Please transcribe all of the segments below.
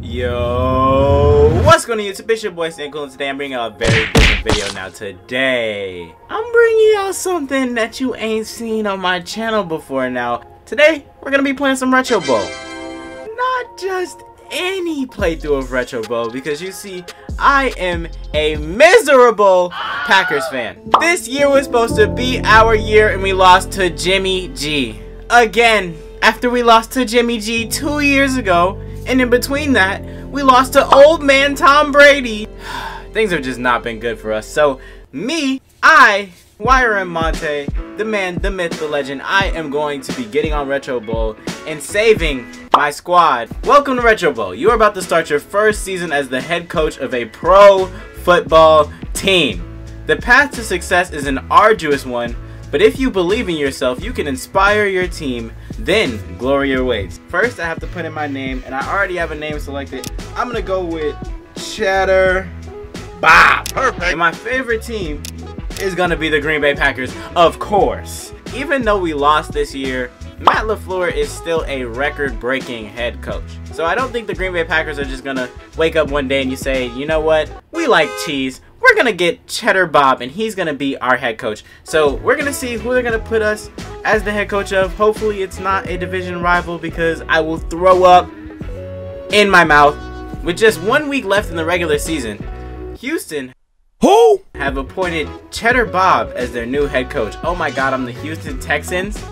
Yo, what's going on YouTube? It's your boy Cool, and today I'm bringing out a very different video now. Today, I'm bringing out something that you ain't seen on my channel before now. Today, we're going to be playing some Retro Bowl. Not just any playthrough of Retro Bowl, because you see, I am a miserable Packers fan. This year was supposed to be our year, and we lost to Jimmy G. Again, after we lost to Jimmy G two years ago, and in between that, we lost to old man Tom Brady. Things have just not been good for us. So, me, I, YRM Monte, the man, the myth, the legend, I am going to be getting on Retro Bowl and saving my squad. Welcome to Retro Bowl. You are about to start your first season as the head coach of a pro football team. The path to success is an arduous one, but if you believe in yourself, you can inspire your team then, glory awaits. First, I have to put in my name, and I already have a name selected. I'm gonna go with Cheddar Bob. Perfect. And my favorite team is gonna be the Green Bay Packers, of course. Even though we lost this year, Matt LaFleur is still a record-breaking head coach. So I don't think the Green Bay Packers are just gonna wake up one day and you say, you know what, we like cheese, we're gonna get Cheddar Bob and he's gonna be our head coach. So we're gonna see who they're gonna put us as the head coach of. Hopefully it's not a division rival because I will throw up in my mouth. With just one week left in the regular season, Houston who have appointed Cheddar Bob as their new head coach. Oh my god, I'm the Houston Texans.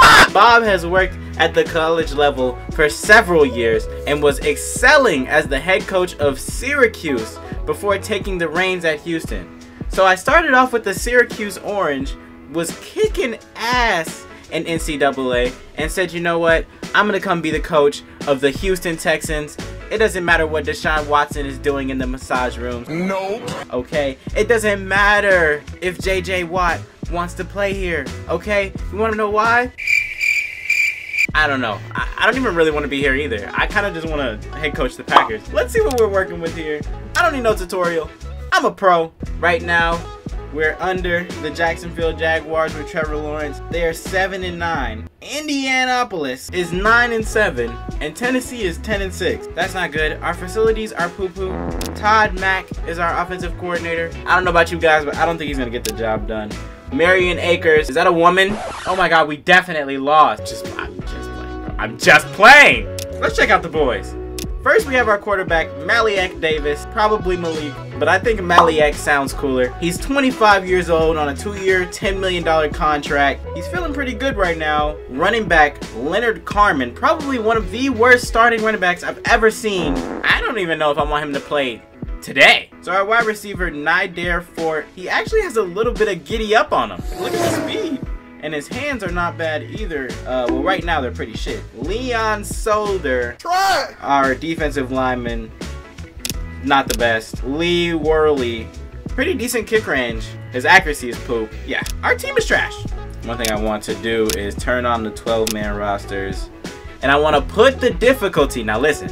Fuck! Bob has worked at the college level for several years and was excelling as the head coach of Syracuse before taking the reins at Houston. So I started off with the Syracuse Orange, was kicking ass in NCAA, and said, you know what, I'm going to come be the coach of the Houston Texans. It doesn't matter what Deshaun Watson is doing in the massage room. Nope. Okay? It doesn't matter if JJ Watt wants to play here. Okay? You want to know why? I don't know. I, I don't even really want to be here either. I kind of just want to head coach the Packers. Let's see what we're working with here. I don't need no tutorial. I'm a pro. Right now, we're under the Jacksonville Jaguars with Trevor Lawrence. They are 7 and 9. Indianapolis is 9 and 7 and Tennessee is 10 and 6. That's not good. Our facilities are poo-poo. Todd Mack is our offensive coordinator. I don't know about you guys, but I don't think he's going to get the job done. Marion Akers, is that a woman? Oh my god, we definitely lost. Just I'm just playing. I'm just playing. Let's check out the boys. First, we have our quarterback, Maliek Davis, probably Malik, but I think Maliek sounds cooler. He's 25 years old on a two-year, $10 million contract. He's feeling pretty good right now. Running back, Leonard Carman, probably one of the worst starting running backs I've ever seen. I don't even know if I want him to play today. So our wide receiver, Nidare Fort, he actually has a little bit of giddy up on him. Look at the speed. And his hands are not bad either. Uh, well, right now they're pretty shit. Leon Solder, Try. our defensive lineman, not the best. Lee Worley, pretty decent kick range. His accuracy is poop. Yeah, our team is trash. One thing I want to do is turn on the 12-man rosters. And I want to put the difficulty. Now listen,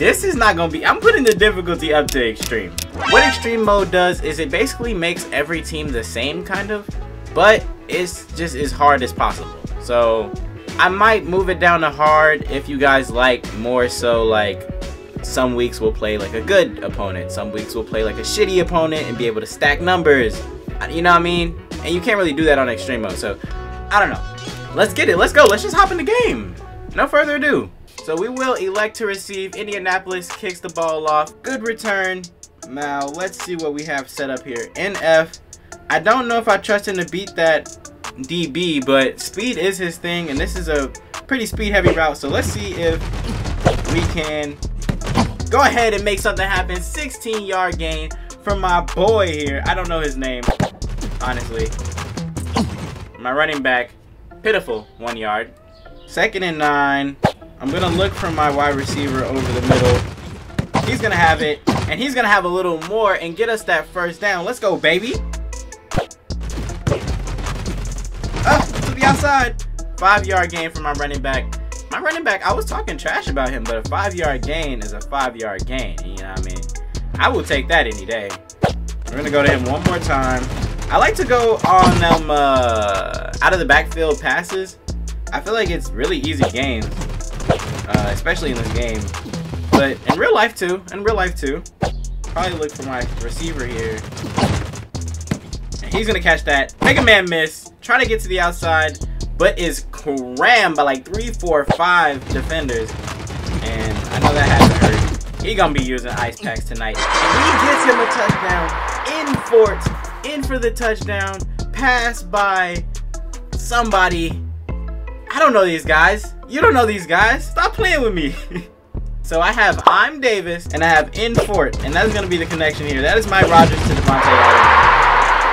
this is not to be... I'm putting the difficulty up to extreme. What extreme mode does is it basically makes every team the same, kind of. But it's just as hard as possible. So I might move it down to hard if you guys like more so like some weeks we'll play like a good opponent. Some weeks we'll play like a shitty opponent and be able to stack numbers. Uh, you know what I mean? And you can't really do that on extreme mode. So I don't know. Let's get it. Let's go. Let's just hop in the game. No further ado. So we will elect to receive. Indianapolis kicks the ball off. Good return. Now let's see what we have set up here. NF I don't know if I trust him to beat that DB, but speed is his thing, and this is a pretty speed-heavy route. So let's see if we can go ahead and make something happen. 16-yard gain from my boy here. I don't know his name, honestly. My running back, pitiful, one yard. Second and nine. I'm going to look for my wide receiver over the middle. He's going to have it, and he's going to have a little more and get us that first down. Let's go, baby. To the outside. Five yard gain for my running back. My running back, I was talking trash about him, but a five yard gain is a five yard gain. You know what I mean? I will take that any day. We're gonna go to him one more time. I like to go on them uh, out of the backfield passes. I feel like it's really easy games, uh, especially in this game. But in real life too. In real life too. Probably look for my receiver here. And he's gonna catch that. Mega Man miss. Trying to get to the outside, but is crammed by like three, four, five defenders. And I know that has to hurt. He gonna be using ice packs tonight. And he gets him a touchdown in fort, in for the touchdown. Pass by somebody. I don't know these guys. You don't know these guys. Stop playing with me. so I have I'm Davis and I have in Fort, and that's gonna be the connection here. That is my Rodgers to Davante Adams.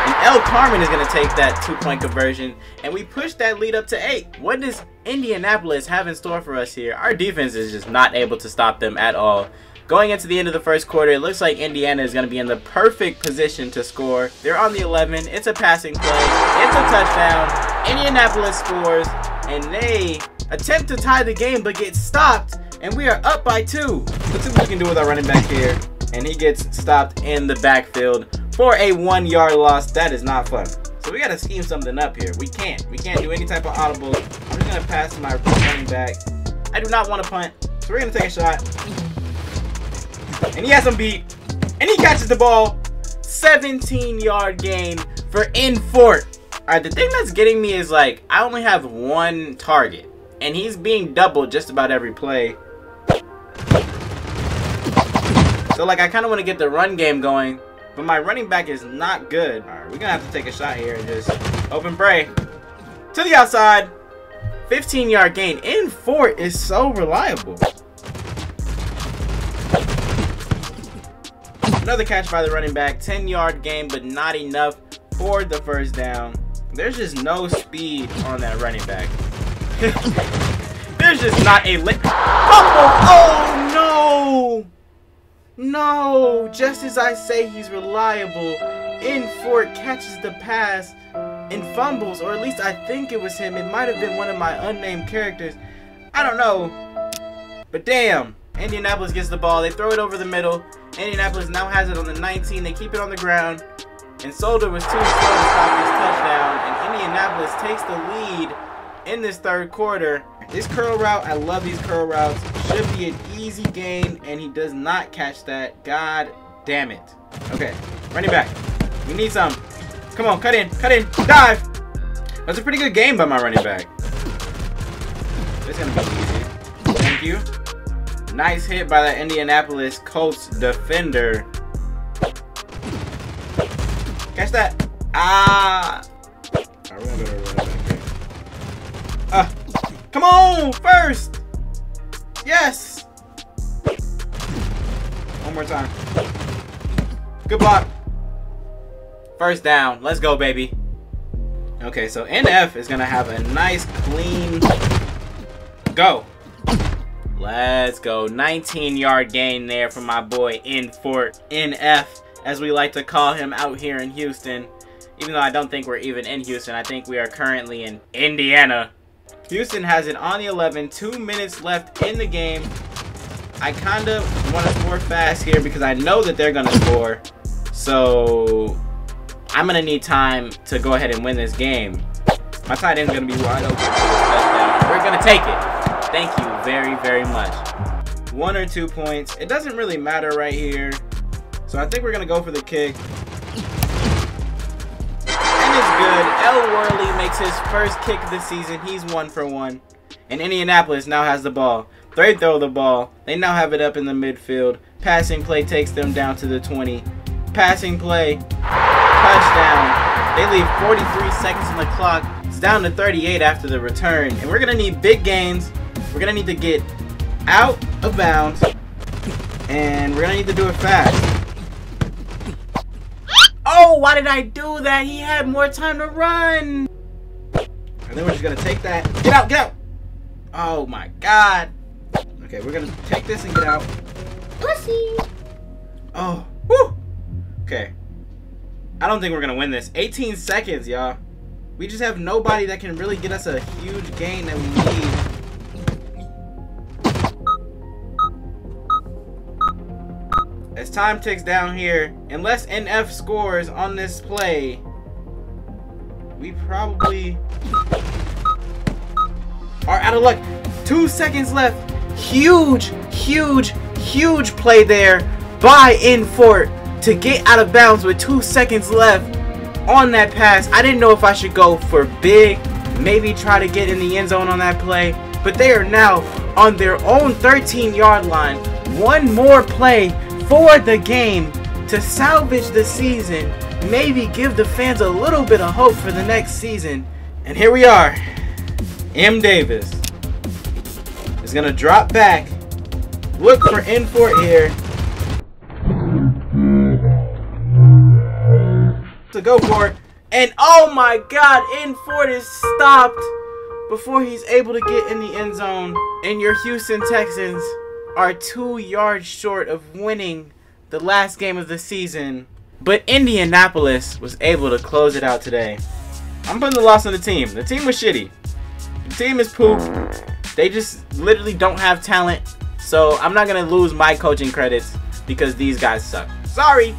And El Carman is going to take that two-point conversion, and we push that lead up to eight. What does Indianapolis have in store for us here? Our defense is just not able to stop them at all. Going into the end of the first quarter, it looks like Indiana is going to be in the perfect position to score. They're on the 11. It's a passing play. It's a touchdown. Indianapolis scores, and they attempt to tie the game but get stopped, and we are up by two. Let's see what we can do with our running back here. And he gets stopped in the backfield for a one yard loss. That is not fun. So we got to scheme something up here. We can't. We can't do any type of audible. I'm just to pass my running back. I do not want to punt. So we're to take a shot. And he has him beat. And he catches the ball. 17 yard gain for in fort. Alright, the thing that's getting me is like, I only have one target. And he's being doubled just about every play. So like, I kind of want to get the run game going. But my running back is not good. Alright, we're going to have to take a shot here and just open pray. To the outside. 15 yard gain. In fort is so reliable. Another catch by the running back. 10 yard gain, but not enough for the first down. There's just no speed on that running back. There's just not a lick. Oh, oh no! No! Just as I say he's reliable, in Fort catches the pass and fumbles, or at least I think it was him. It might have been one of my unnamed characters. I don't know. But damn, Indianapolis gets the ball. They throw it over the middle. Indianapolis now has it on the 19. They keep it on the ground. And Solder was too slow to stop this touchdown. And Indianapolis takes the lead in this third quarter. This curl route, I love these curl routes. Should be an easy gain, and he does not catch that. God damn it. Okay, running back. We need some. Come on, cut in, cut in, dive. That's a pretty good game by my running back. It's gonna be easy. Thank you. Nice hit by that Indianapolis Colts defender. Catch that. Ah. Uh, come on, first. Yes. One more time. Good block. First down. Let's go, baby. Okay, so NF is going to have a nice, clean go. Let's go. 19 yard gain there from my boy in Fort NF, as we like to call him out here in Houston. Even though I don't think we're even in Houston, I think we are currently in Indiana. Houston has it on the 11, two minutes left in the game. I kind of want to score fast here because I know that they're going to score. So I'm going to need time to go ahead and win this game. My tight end's going to be wide open We're going to take it. Thank you very, very much. One or two points. It doesn't really matter right here. So I think we're going to go for the kick. And it's good. El Worley makes his first kick of the season. He's one for one. And Indianapolis now has the ball. They throw the ball. They now have it up in the midfield. Passing play takes them down to the 20. Passing play. Touchdown. They leave 43 seconds on the clock. It's down to 38 after the return. And we're going to need big gains. We're going to need to get out of bounds. And we're going to need to do it fast. Why did I do that? He had more time to run. And then we're just going to take that. Get out, get out. Oh, my God. Okay, we're going to take this and get out. Pussy. Oh, whoo. Okay. I don't think we're going to win this. 18 seconds, y'all. We just have nobody that can really get us a huge gain that we need. Time ticks down here, unless NF scores on this play, we probably are out of luck. Two seconds left. Huge, huge, huge play there by Infort to get out of bounds with two seconds left on that pass. I didn't know if I should go for big, maybe try to get in the end zone on that play, but they are now on their own 13 yard line. One more play for the game to salvage the season, maybe give the fans a little bit of hope for the next season. And here we are. M. Davis is going to drop back. Look for Infort here. To go for it. And oh my god, Infort is stopped before he's able to get in the end zone. And your Houston Texans are two yards short of winning the last game of the season. But Indianapolis was able to close it out today. I'm putting the loss on the team. The team was shitty. The team is poop. They just literally don't have talent. So I'm not going to lose my coaching credits because these guys suck. Sorry.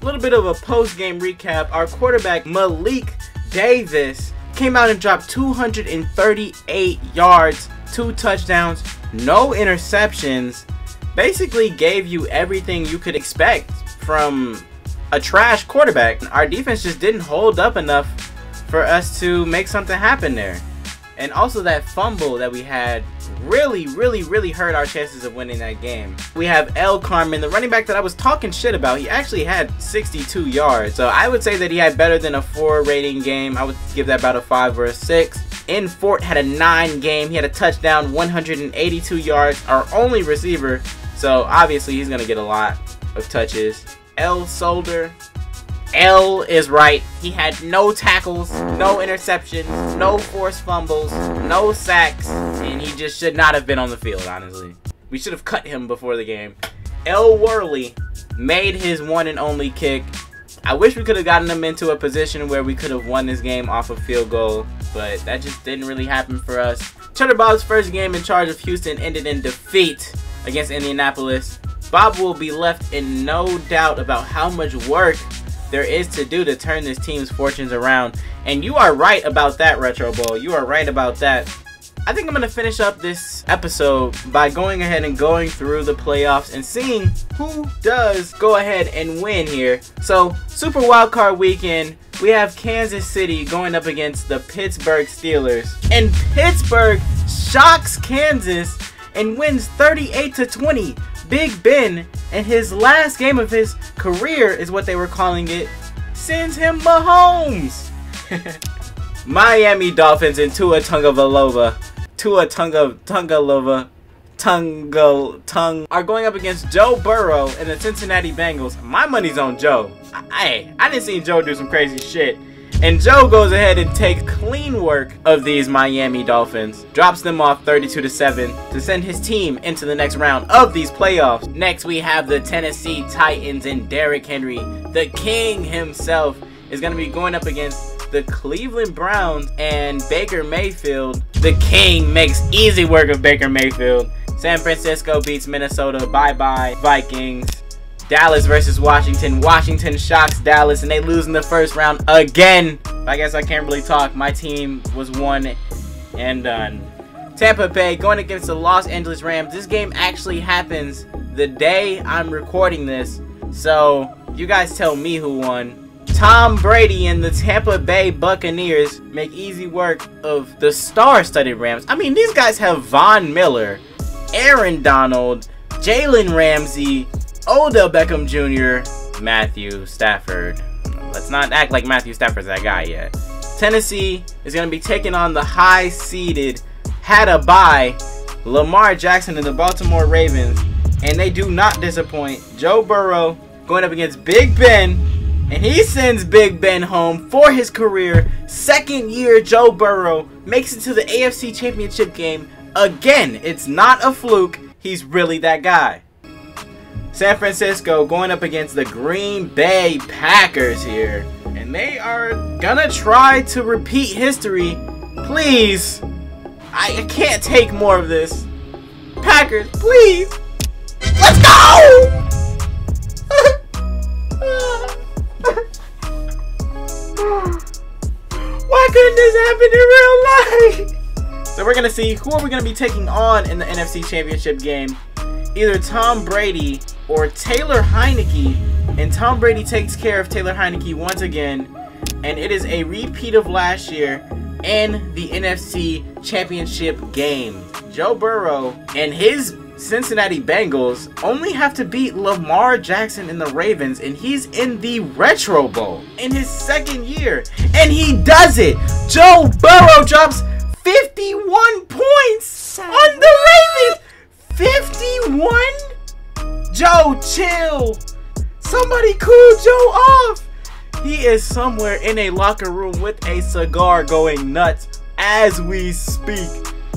A little bit of a post-game recap. Our quarterback, Malik Davis, came out and dropped 238 yards, two touchdowns, no interceptions. Basically gave you everything you could expect from a trash quarterback. Our defense just didn't hold up enough for us to make something happen there. And also that fumble that we had really, really, really hurt our chances of winning that game. We have El Carman, the running back that I was talking shit about. He actually had 62 yards. So I would say that he had better than a 4 rating game. I would give that about a 5 or a 6. Infort had a 9 game. He had a touchdown, 182 yards. Our only receiver. So obviously he's going to get a lot of touches. El Solder, L is right. He had no tackles, no interceptions, no forced fumbles, no sacks, and he just should not have been on the field, honestly. We should have cut him before the game. L Worley made his one and only kick. I wish we could have gotten him into a position where we could have won this game off a field goal, but that just didn't really happen for us. Cheddar Bob's first game in charge of Houston ended in defeat against Indianapolis. Bob will be left in no doubt about how much work there is to do to turn this team's fortunes around. And you are right about that, Retro Bowl. You are right about that. I think I'm going to finish up this episode by going ahead and going through the playoffs and seeing who does go ahead and win here. So, Super Wildcard Weekend, we have Kansas City going up against the Pittsburgh Steelers. And Pittsburgh shocks Kansas and wins 38 to 20. Big Ben, in his last game of his career, is what they were calling it, sends him Mahomes. Miami Dolphins and Tua Tungavalova, Tua Tunga Tungalova, Tungal Tung are going up against Joe Burrow and the Cincinnati Bengals. My money's on Joe. I I didn't see Joe do some crazy shit. And Joe goes ahead and takes clean work of these Miami Dolphins, drops them off 32 to 7 to send his team into the next round of these playoffs. Next, we have the Tennessee Titans and Derrick Henry, the king himself, is going to be going up against the Cleveland Browns and Baker Mayfield. The king makes easy work of Baker Mayfield. San Francisco beats Minnesota. Bye bye, Vikings. Dallas versus Washington. Washington shocks Dallas and they lose in the first round again. I guess I can't really talk. My team was one and done. Tampa Bay going against the Los Angeles Rams. This game actually happens the day I'm recording this. So you guys tell me who won. Tom Brady and the Tampa Bay Buccaneers make easy work of the star-studded Rams. I mean, these guys have Von Miller, Aaron Donald, Jalen Ramsey, Odell Beckham Jr., Matthew Stafford. Let's not act like Matthew Stafford's that guy yet. Tennessee is going to be taking on the high-seeded, had a bye, Lamar Jackson and the Baltimore Ravens, and they do not disappoint. Joe Burrow going up against Big Ben, and he sends Big Ben home for his career. Second year, Joe Burrow makes it to the AFC Championship game again. It's not a fluke. He's really that guy. San Francisco going up against the Green Bay Packers here. And they are gonna try to repeat history. Please. I can't take more of this. Packers, please. Let's go! Why couldn't this happen in real life? So we're gonna see who are we gonna be taking on in the NFC Championship game either Tom Brady or Taylor Heinicke, and Tom Brady takes care of Taylor Heinicke once again, and it is a repeat of last year in the NFC Championship game. Joe Burrow and his Cincinnati Bengals only have to beat Lamar Jackson and the Ravens, and he's in the Retro Bowl in his second year, and he does it. Joe Burrow drops 51 points on the Ravens. 51? Joe, chill. Somebody cool Joe off. He is somewhere in a locker room with a cigar going nuts as we speak.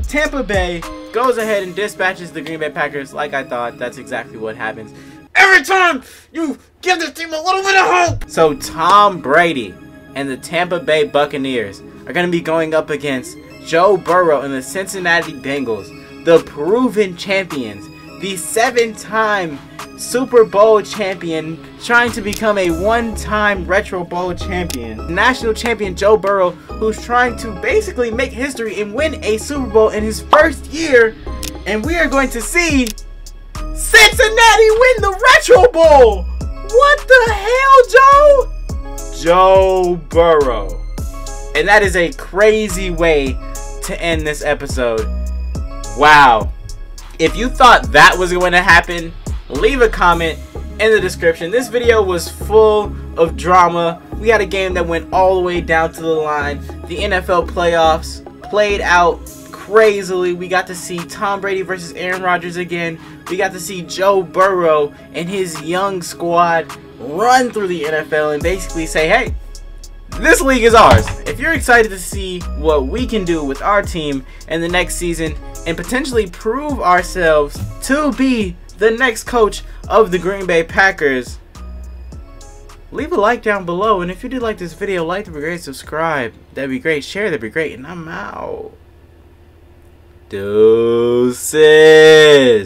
Tampa Bay goes ahead and dispatches the Green Bay Packers like I thought. That's exactly what happens. Every time you give this team a little bit of hope. So Tom Brady and the Tampa Bay Buccaneers are going to be going up against Joe Burrow and the Cincinnati Bengals, the proven champions, the seven-time Super Bowl champion trying to become a one-time Retro Bowl champion. National champion Joe Burrow who's trying to basically make history and win a Super Bowl in his first year. And we are going to see Cincinnati win the Retro Bowl. What the hell, Joe? Joe Burrow. And that is a crazy way to end this episode. Wow. If you thought that was going to happen, leave a comment in the description. This video was full of drama. We had a game that went all the way down to the line. The NFL playoffs played out crazily. We got to see Tom Brady versus Aaron Rodgers again. We got to see Joe Burrow and his young squad run through the NFL and basically say, hey, this league is ours. If you're excited to see what we can do with our team in the next season and potentially prove ourselves to be the next coach of the Green Bay Packers. Leave a like down below, and if you did like this video, like that'd be great, subscribe, that'd be great, share, that'd be great, and I'm out. Deuces.